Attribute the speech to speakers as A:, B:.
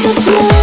A: the floor.